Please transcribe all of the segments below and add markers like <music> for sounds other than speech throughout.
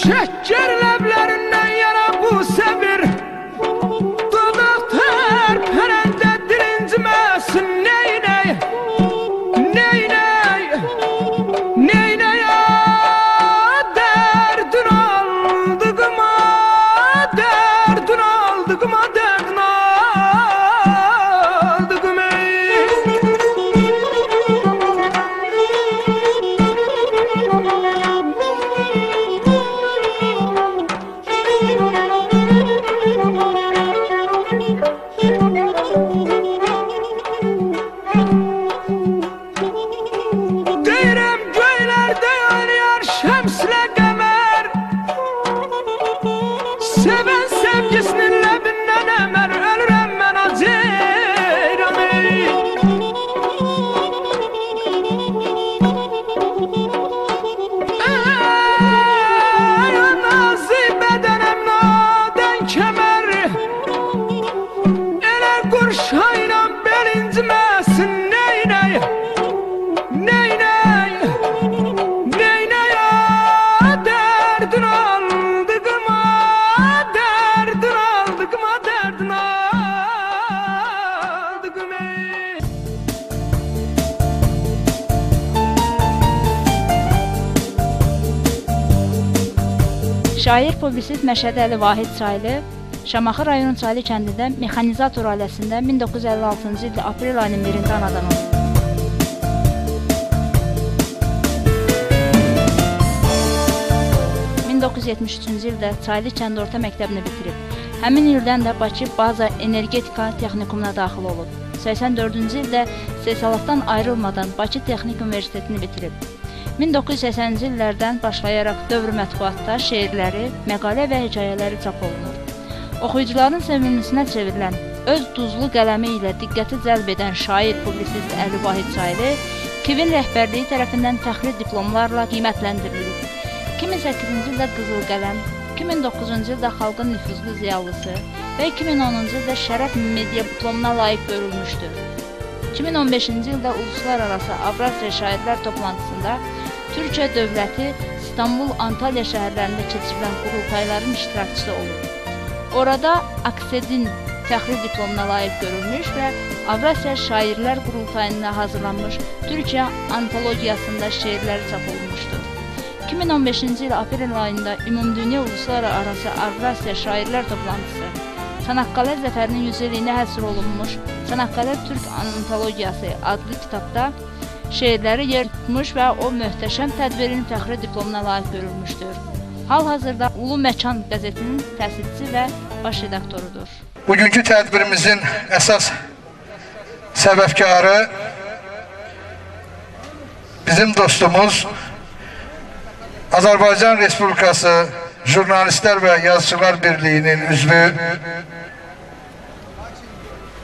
Check get it! he will know Şair publisist Məşədi Əli Vahid Çaylı Şamaxı rayon Çaylı kəndində mexanizator ailəsində 1956-cı ildə aprel ayının 1-də anadan olub. ...1973-cü ildə Çaylı kənd orta məktəbini bitirib. Həmin ildən də Bakı Baza Energetika Texnikumuna daxil olub. 84-cü ildə istehsalatdan ayrılmadan Bakı Texnik Universitetini bitirib. 1980-ci illərdən başlayaraq dövr mətbuatda şeirləri, məqalə və hekayələri çap olunur. Oxuyucuların sevimlisinə çevrilən, öz duzlu qələmi ilə diqqəti cəlb edən şair publisist Əli Vahid Çaylı KİV-in rəhbərliyi tərəfindən fəxri diplomlarla qiymətləndirilib. 2008-ci ildə Qızıl Qələm, 2009-cu ildə xalqın nüfuzlu ziyalısı və 2010-cu ildə Şərəf media diplomuna layiq görülmüşdür. 2015-ci ildə uluslararası Avrasiya şairlər toplantısında Türkiyə dövləti İstanbul, Antalya şəhərlərində keçirilən qurultayların iştirakçısı olub. Orada Aksedin fəxri diplomuna layiq görülmüş və Avrasiya Şairlər Qurultayında hazırlanmış Türkiyə antologiyasında şeirləri çap olunmuşdur. 2015-ci il aprel ayında Ümumdünya Uluslararası Avrasiya Şairlər Toplantısı Çanaqqale zəfərinin 100 illiyinə həsr olunmuş Çanaqqale Türk Antologiyası adlı kitabda şeirləri yer tutmuş və o möhtəşəm tədbirin fəxri diplomuna layiq görülmüşdür. Hal-hazırda Ulu Məkan qəzetinin təsisçisi və baş redaktorudur. Bugünkü tədbirimizin əsas səbəbkarı bizim dostumuz Azərbaycan Respublikası Jurnalistlər və Yazıçılar Birliyinin üzvü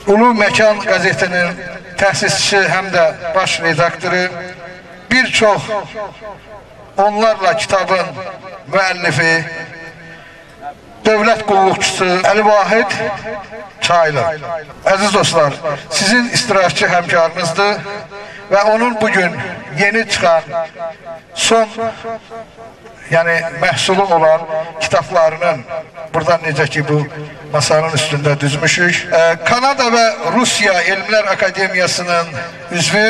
Ulu Məkan qəzetinin təsisçisi həm də baş redaktoru bir çox onlarla kitabın müəllifi dövlət qulluqçusu Əli Vahid Çaylı. Əziz dostlar, sizin iştirakçı həmkarınızdır və onun bugün yeni çıxan son yəni məhsulu olan kitablarının buradan necə ki bu masanın üstündə düzmüşük. Kanada və Rusiya Elmlər Akademiyasının üzvü,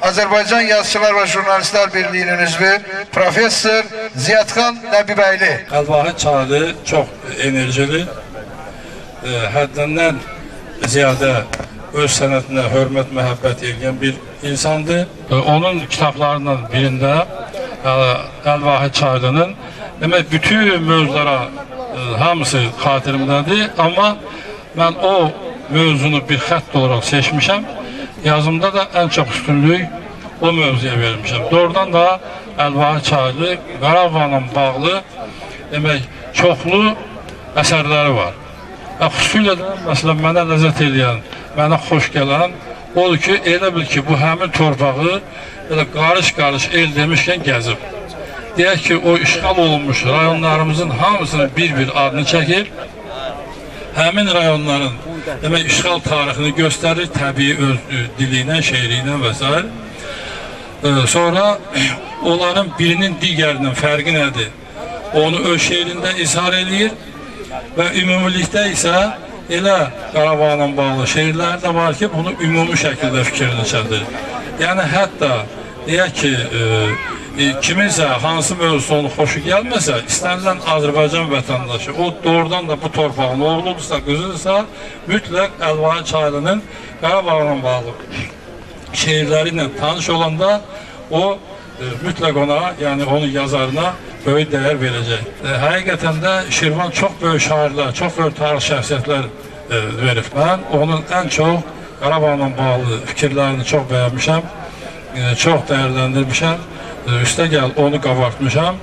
Azərbaycan Yazıçılar və Jurnalistlər Birliyinin üzvü professor Ziyadxan Nəbibəyli. Əlvahid Çaylı çox enerjili, e, həddindən ziyadə öz sənətinə hörmət, məhəbbət edən bir insandır. E, Onun kitablarının birində Əlvahid Çaylının demək bütün mövzulara e, hamısı xatirimdədir, amma mən o mövzunu bir xətt olaraq seçmişəm. Yazımda da ən çox üstünlük o mövzuya vermişəm. Doğrudan da Əlvahid Çaylı Qarabağla bağlı demək çoxlu əsərləri var. Və xüsusilə məsələn mənə ləzzət edən, mənə xoş gələn odur ki, elə bil ki, bu həmin torpağı elə qarış-qarış el demişkən gəzib. Deyək ki, o işğal olunmuş rayonlarımızın hamısının bir-bir adını çəkib, həmin rayonların demək işğal tarixini göstərir, təbii öz e, dili ilə, şeiri ilə və s. E, Sonra <clears throat> onların birinin digərinin fərqi nədir? Onu öz şeirində izhar eləyir və ümumilikdə isə elə Qarabağla bağlı şeirlər də var ki, bunu ümumi şəkildə çəndirir. Yəni hətta deyək ki, e, e, kiminsə hansı mövzusu onun xoşu gəlməsə, istənilən Azərbaycan vətəndaşı, o doğrudan da bu torpağın oğludursa, qızıdırsa, mütləq Əlvahid Çaylının Qarabağla bağlı şeirləri ilə tanış olanda o e, ona yani onun yazarına böyük değer verecek. E, hakikaten de Şirvan çok büyük şairler, çok büyük tarih şahsiyetler e, verip. Ben onun en çok Qarabağla bağlı fikirlerini çok beğenmişim, e, çok değerlendirmişim. E, üste gel onu kabartmışım.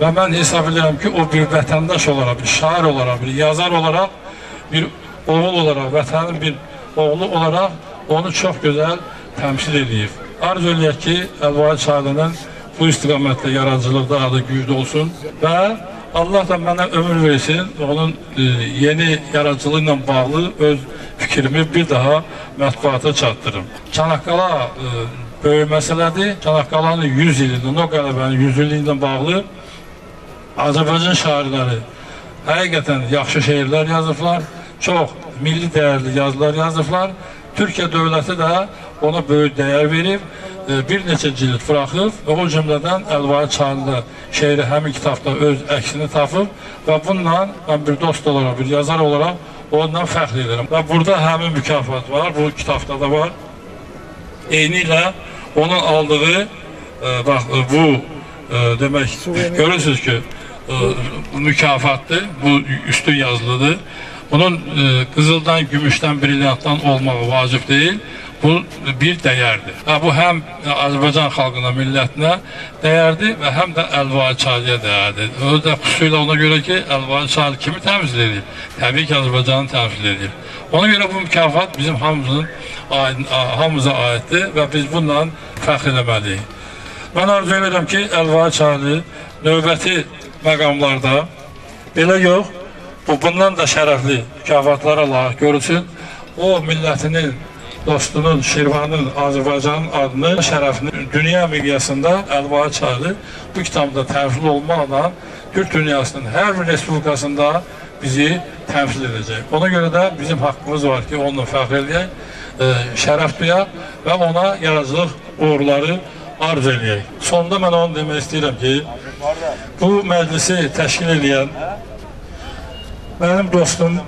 Ve ben hesap ediyorum ki o bir vatandaş olarak, bir şair olarak, bir yazar olarak, bir oğul olarak, vatanın bir oğlu olarak onu çok güzel temsil edeyim. Arzu eləyək ki, Əlvahid Çaylının bu istiqamətdə yaradıcılıqda adı güclü olsun və Allah da mənə ömür versin, onun e, yeni yaradıcılığı bağlı öz fikrimi bir daha mətbuata çatdırım. Çanaqqala e, böyük məsələdir. Çanaqqalanın 100 ilinin, o qələbənin 100 illiyi ilə bağlı Azərbaycan şairləri həqiqətən yaxşı şeirlər yazıblar, çox milli dəyərli yazılar yazıblar. Türkiyə dövləti də ona böyük dəyər verib, e, bir neçə cild buraxıb və o cümlədən Əlvahid Çaylı şeiri həmin kitabda öz əksini tapıb və bununla mən bir dost olaraq, bir yazar olaraq ondan fəxr edirəm. Və burada həmin mükafat var, bu kitabda da var. Eyni ilə onun aldığı e, bax e, bu demək görürsünüz ki, mükafatdır, bu üstü yazılıdır. Bunun e, qızıldan, gümüşdən, brilyantdan olmağı vacib deyil. Bu bir dəyərdir. Ha, bu həm Azərbaycan xalqına, millətinə dəyərdir və həm də Əlvahid Çaylıya dəyərdir. O da xüsusilə ona görə ki, Əlvahid Çaylı kimi təmsil edir? Təbii ki, Azərbaycanı təmsil edir. Ona görə bu mükafat bizim hamımızın hamımıza aiddir və biz bununla fəxr eləməliyik. Mən arzu edirəm ki, Əlvahid Çaylı növbəti məqamlarda belə yox, bu bundan da şərəfli mükafatlara layiq görülsün. O millətinin, dostunun, Şirvanın, Azərbaycanın adını, şərəfini dünya miqyasında Əlvahid Çaylı bu kitabda təmsil olmaqla Türk dünyasının hər bir respublikasında bizi təmsil edəcək. Ona görə də bizim haqqımız var ki, onunla fəxr eləyək, e, şərəf duyaq və ona yaradıcılıq uğurları arz eləyək. Sonda mən onu demək istəyirəm ki, bu məclisi təşkil edən benim dostum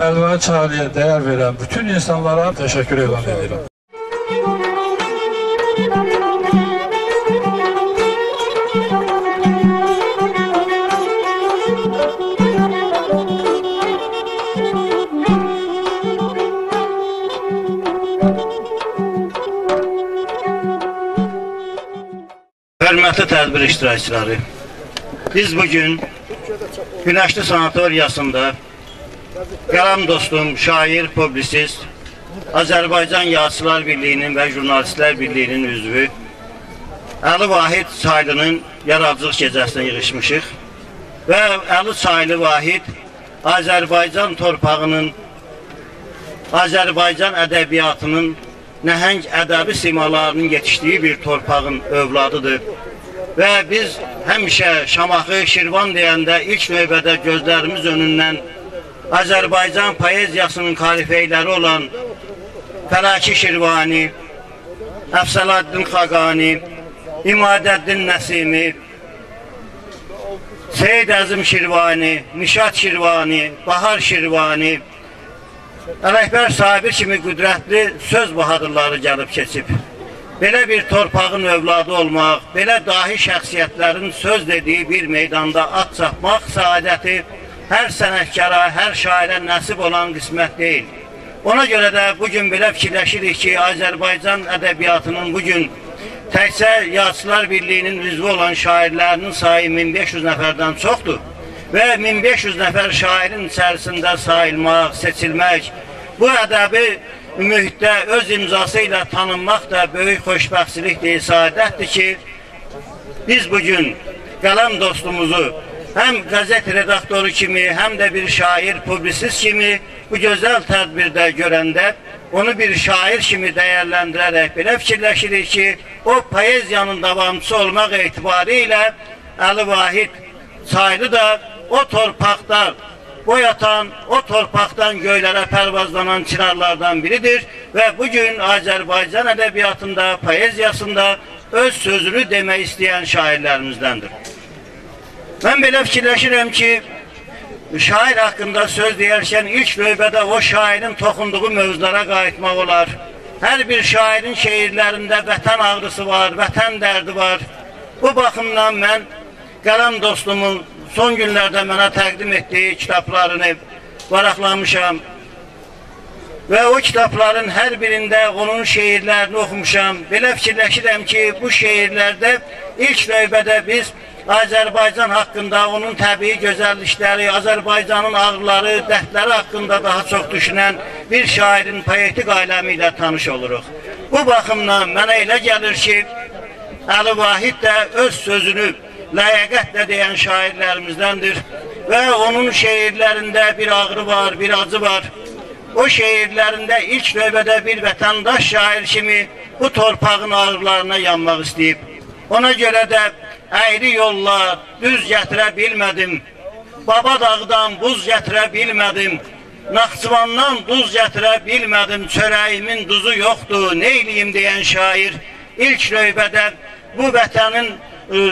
Elvan Çağrı'ya değer veren bütün insanlara teşekkür ilan ederim. Hörmətli tədbir iştirakçıları, biz bugün Güneşli Sanatoriyasında qələm dostum, şair, publisist, Azərbaycan Yazıçılar Birliyinin və Jurnalistlər Birliyinin üzvü Əli Vahid Çaylının yaradıcılıq gecəsinə yığışmışıq və Əli Çaylı Vahid Azərbaycan torpağının, Azərbaycan ədəbiyyatının nəhəng ədəbi simalarının yetişdiyi bir torpağın övladıdır. Və biz həmişə Şamaxı, Şirvan deyəndə ilk növbədə gözlərimiz önündən Azərbaycan poeziyasının kalifeyləri olan Fəlaki Şirvani, Əfsəladdin Xaqani, İmadəddin Nəsimi, Seyyid Əzim Şirvani, Nişat Şirvani, Bahar Şirvani, Ələkbər sahibi kimi qüdrətli söz bahadırları gəlib keçib. Belə bir torpağın övladı olmaq, belə dahi şəxsiyyətlərin söz dediyi bir meydanda at çapmaq saadəti hər sənətkara, hər şairə nəsib olan qismət deyil. Ona görə də bugün belə fikirləşirik ki, Azərbaycan ədəbiyyatının bugün təkcə Yazıçılar Birliyinin üzvü olan şairlərinin sayı 1500 nəfərdən çoxdur və 1500 nəfər şairin içərisində sayılmaq, seçilmək, bu ədəbi mühitdə öz imzası ilə tanınmaq da böyük xoşbəxtçilikdir, saadətdir ki, biz bugün qələm dostumuzu həm qəzet redaktoru kimi, həm də bir şair, publisist kimi bu gözəl tədbirdə görəndə onu bir şair kimi dəyərləndirərək belə fikirləşirik ki, o poeziyanın davamçısı olmaq etibarı ilə Əli Vahid Çaylı da o torpaqda boyatan, o torpaqdan göylərə pərvazlanan çınarlardan biridir və bugün Azərbaycan ədəbiyyatında, poeziyasında öz sözünü demək istəyən şairlərimizdəndir. Mən belə fikirləşirəm ki, şair haqqında söz deyərkən ilk növbədə o şairin toxunduğu mövzulara qayıtmaq olar. Hər bir şairin şeirlərində vətən ağrısı var, vətən dərdi var. Bu baxımdan mən qələm dostumun son günlərdə mənə təqdim etdiyi kitablarını varaqlamışam. Və o kitabların hər birində onun şeirlərini oxumuşam. Belə fikirləşirəm ki, bu şeirlərdə ilk növbədə biz Azərbaycan haqqında, onun təbii gözəllikləri, Azərbaycanın ağrıları, dərdləri haqqında daha çox düşünən bir şairin poetik aləmi ilə tanış oluruq. Bu baxımdan mənə elə gəlir ki, Əli Vahid də öz sözünü ləyaqətlə deyən şairlərimizdəndir və onun şeirlərində bir ağrı var, bir acı var. O şeirlərində ilk növbədə bir vətəndaş şair kimi bu torpağın ağrılarına yanmaq istəyib. Ona görə də əyri yolla düz gətirə bilmədim. Baba dağdan buz gətirə bilmədim. Naxçıvandan duz gətirə bilmədim. Çörəyimin duzu yoxdur. Nə eləyim deyən şair ilk növbədə bu vətənin ə,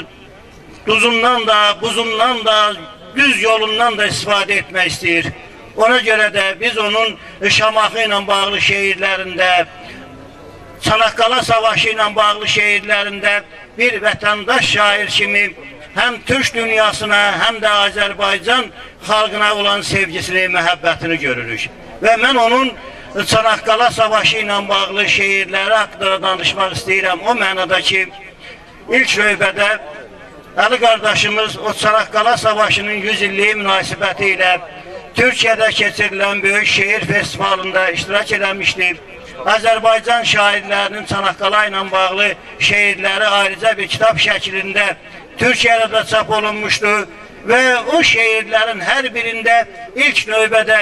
duzundan da, buzundan da, düz yolundan da istifadə etmək istəyir. Ona görə də biz onun Şamaxı ilə bağlı şeirlərində, Çanaqqala savaşı ilə bağlı şeirlərində bir vətəndaş şair kimi həm Türk dünyasına, həm də Azərbaycan xalqına olan sevgisini, məhəbbətini görürük. Və mən onun Çanaqqala savaşı ilə bağlı şeirləri haqqında danışmaq istəyirəm. O mənada ki, ilk növbədə Əli qardaşımız o Çanaqqala savaşının 100 illiyi münasibəti ilə Türkiyədə keçirilən böyük şeir festivalında iştirak eləmişdir. Azərbaycan şairlərinin Çanaqqala ilə bağlı şeirləri ayrıca bir kitab şəklində Türkiyədə də çap olunmuşdu və o şeirlərin hər birində ilk növbədə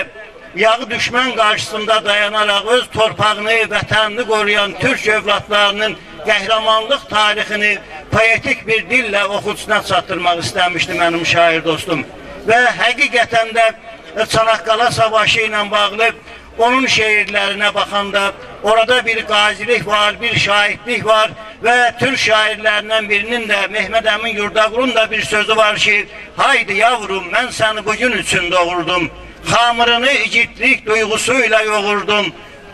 yağı düşmən qarşısında dayanaraq öz torpağını, vətənini qoruyan türk övladlarının qəhrəmanlıq tarixini poetik bir dillə oxucusuna çatdırmaq istəmişdi mənim şair dostum. Və həqiqətən də Çanaqqala savaşı ilə bağlı onun şeirlərinə baxanda orada bir qazilik var, bir şahidlik var və Türk şairlərindən birinin də Mehmet Əmin Yurdaqulun da bir sözü var ki, haydi yavrum mən səni bugün üçün doğurdum, xamırını igidlik duygusuyla yoğurdum,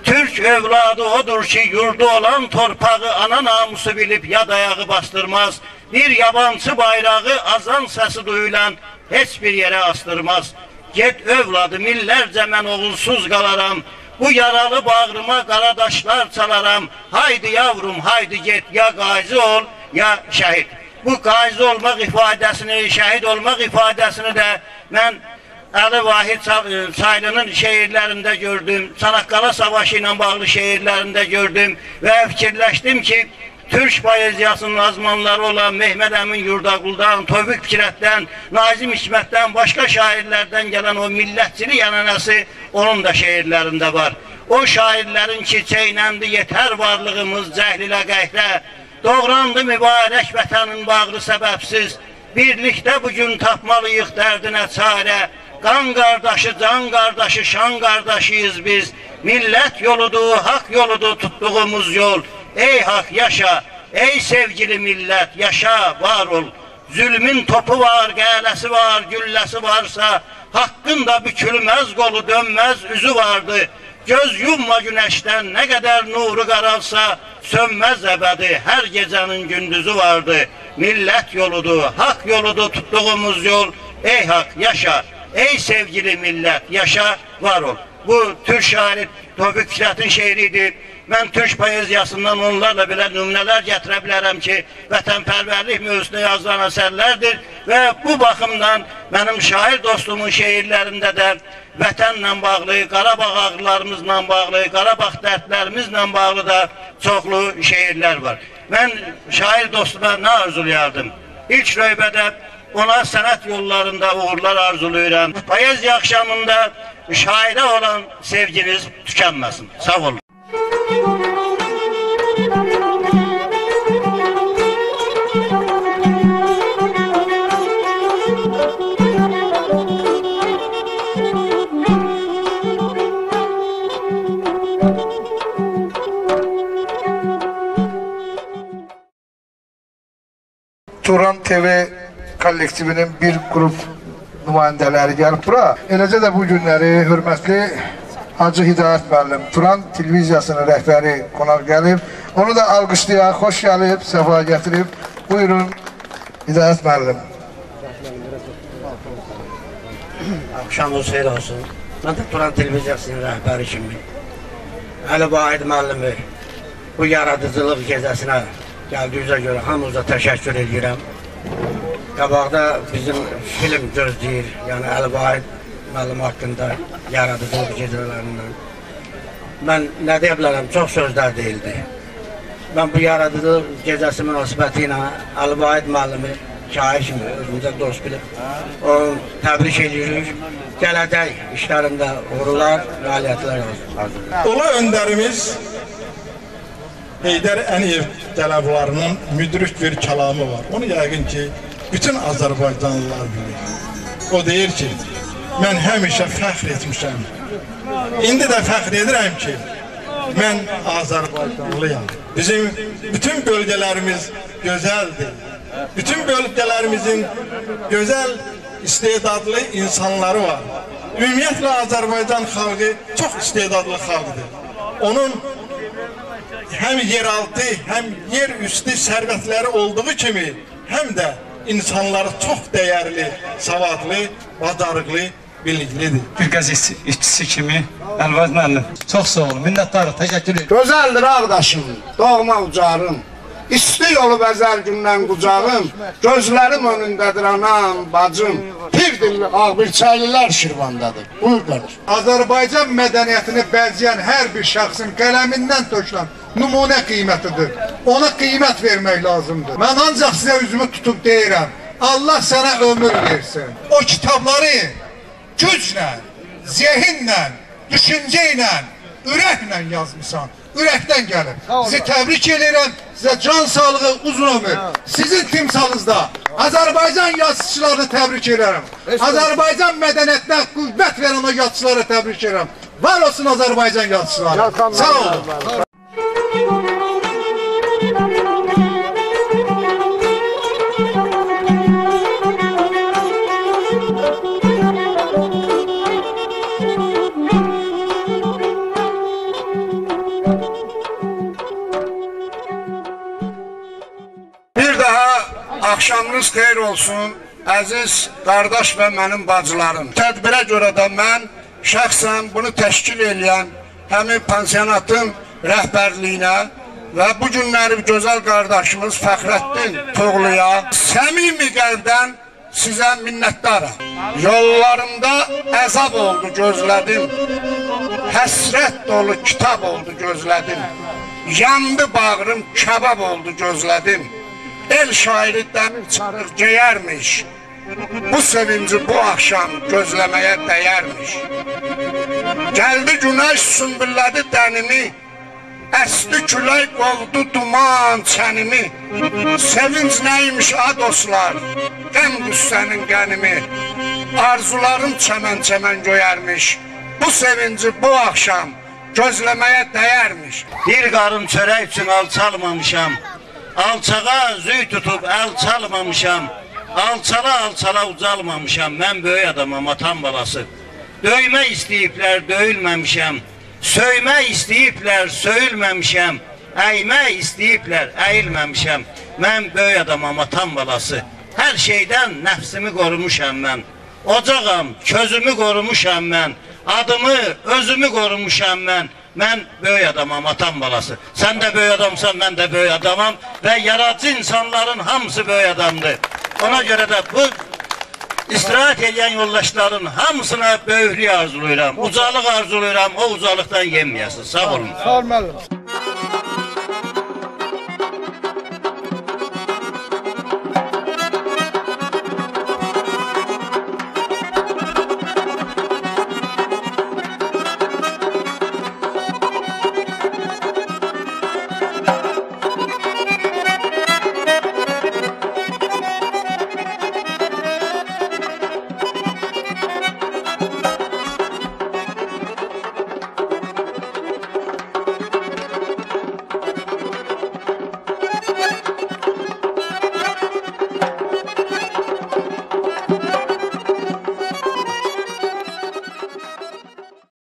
Türk evladı odur ki yurdu olan torpağı ana namusu bilip ya dayağı bastırmaz. Bir yabancı bayrağı azan sesi duyulan hiçbir yere astırmaz. Get övladı millərcə mən oğulsuz qalaram. Bu yaralı bağrıma qaradaşlar çalaram. Haydi yavrum, haydi get ya qazi ol, ya şəhid. Bu qazi olmaq ifadəsini, şəhid olmaq ifadəsini də mən Əli Vahid Çaylı'nın şeirlərində gördüm, Çanaqqala Savaşı ilə bağlı şeirlərində gördüm və fikirləşdim ki, Türk poeziyasının azmanları olan Mehmet Əmin Yurdaquldan, Tovik Fikrətdən, Nazim Hikmətdən, başqa şairlərdən gələn o millətçilik ənənəsi onun da şeirlərində var. O şairlərin ki, çeynəndi yetər varlığımız cəhlilə qəhrə, doğrandı mübarək vətənin bağlı səbəbsiz, birlikdə bugün tapmalıyıq dərdinə çarə, Qan qardaşı, can qardaşı, şan qardaşıyız biz. Millət yoludur, haqq yoludur tutduğumuz yol. Ey hak yaşa, ey sevgili millet yaşa, var ol. Zülmün topu var, gələsi var, gülləsi varsa, hakkın da bükülmez, kolu dönmez, üzü vardı. Göz yumma güneşten ne kadar nuru qaralsa sönmez ebedi. Her gecenin gündüzü vardı. Millet yoludur, hak yoludur tuttuğumuz yol. Ey hak yaşa, ey sevgili millet yaşa, var ol. Bu Türk şairi Tevfik Fikret'in şeiriydi. Mən türk poeziyasından onlarla belə nümunələr gətirə bilərəm ki, vətənpərvərlik mövzusuna yazılan əsərlərdir və bu baxımdan mənim şair dostumun şeirlərində də vətənlə bağlı, Qarabağ ağrılarımızla bağlı, Qarabağ dərdlərimizlə bağlı da çoxlu şeirlər var. Mən şair dostuma nə arzulayardım? İlk növbədə ona sənət yollarında uğurlar arzulayıram. Poeziya axşamında şairə olan sevginiz tükənməsin. Sağ olun. Turan TV kollektivinin bir qrup nümayəndələri gəlib bura. Eləcə də bu günləri hörmətli Hacı Hidayət müəllim Turan televiziyasının rəhbəri qonaq gəlib. Onu da alqışlayaq, xoş gəlib, səfa gətirib. Buyurun Hidayət müəllim. Axşamınız xeyir olsun. Mən də Turan televiziyasının rəhbəri kimi Əli Vahid müəllimi bu yaradıcılıq gecəsinə gəldiyinizə görə hamınıza təşəkkür edirəm. Qabaqda bizim film gözləyir, yəni Əli Vahid müəllim haqqında yaradıcılıq gecələrindən. Mən nə deyə bilərəm, çox sözlər deyildi. Mən bu yaradıcılıq gecəsi münasibəti ilə Əli Vahid müəllimi şair kimi özümüzə dost bilib, onu təbrik edirik. Gələcək işlərində uğurlar, nailiyyətlər arzulayırıq. Ulu önderimiz Heydər Əliyev tələblarının müdrik bir kəlamı var. Onu yəqin ki, bütün Azərbaycanlılar bilir. O deyir ki, mən həmişə fəxr etmişəm. İndi də fəxr edirəm ki, mən Azərbaycanlıyam. Bizim bütün bölgələrimiz gözəldir. Bütün bölgələrimizin gözəl istedadlı insanları var. Ümumiyyətlə Azərbaycan xalqı çox istedadlı xalqdır. Onun həm yeraltı, həm yer üstü sərvətləri olduğu kimi, həm də insanları çox dəyərli, savadlı, bacarıqlı, biliklidir. bir qəzet işçisi kimi Əlvaz müəllim. Çox sağ olun, minnətdarıq, təşəkkür edirəm. Gözəldir ağdaşım, doğma ucarım. İsti yolu bəzər gündən qucağım, gözlərim önündədir anam, bacım. Bir dilli ağbirçəlilər Şirvandadır. Buyur qardaş. Azərbaycan mədəniyyətini bəzəyən hər bir şəxsin qələmindən tökülən nümunə qiymətidir. Ona qiymət vermək lazımdır. Mən ancaq sizə üzümü tutub deyirəm, Allah sənə ömür versin. O kitabları güclə, zehinlə, düşüncə ilə, ürəklə yazmısan. Ürəkdən gəlir. Sizi təbrik edirəm. Sizə can sağlığı, uzun ömür. Sizin timsalınızda Azərbaycan yazıçılarını təbrik edirəm. Azərbaycan mədəniyyətinə qüvvət verən o yazıçıları təbrik edirəm. Var olsun Azərbaycan yazıçıları. Sağ olun. Axşamınız xeyir olsun, əziz qardaş və mənim bacılarım. Tədbirə görə də mən şəxsən bunu təşkil edən həmin pansionatın rəhbərliyinə və bu günləri gözəl qardaşımız Fəxrəddin Tuğluya səmimi qəlbdən sizə minnətdaram. Yollarımda əzab oldu gözlədim. Həsrət dolu kitab oldu gözlədim. Yandı bağrım kebab oldu gözlədim. El şairi dəmir çarıq geyərmiş. Bu sevinci bu axşam gözləməyə dəyərmiş. Gəldi günəş sümbüllədi dənimi. Əsdi külək qovdu duman çənimi. Sevinç nəymiş a dostlar? Qəm qüssənin qənimi. Arzularım çəmən-çəmən göyərmiş. Bu sevinci bu axşam gözləməyə dəyərmiş. Bir qarın çörək üçün alçalmamışam. Alçağa züy tutub əl çalmamışam. Alçala alçala ucalmamışam. Mən böyük adamam, atam balası. Döymə istəyiblər, döyülməmişəm. Söymək istəyiblər, söyülməmişəm. Əymək istəyiblər, əyilməmişəm. Mən böyük adamam, atam balası. Hər şeydən nəfsimi qorumuşam mən. Ocağam, közümü qorumuşam mən. Adımı, özümü qorumuşam mən. Mən böyük adamam, atam balası. Sən də böyük adamsan, mən də böyük adamam və yaradıcı insanların hamısı böyük adamdır. Ona görə də bu İstirahat edən yoldaşların hamısına böyüklük arzulayıram, ucalıq arzulayıram, o ucalıqdan yeməyəsiniz. Sağ olun. Sağ ol müəllim.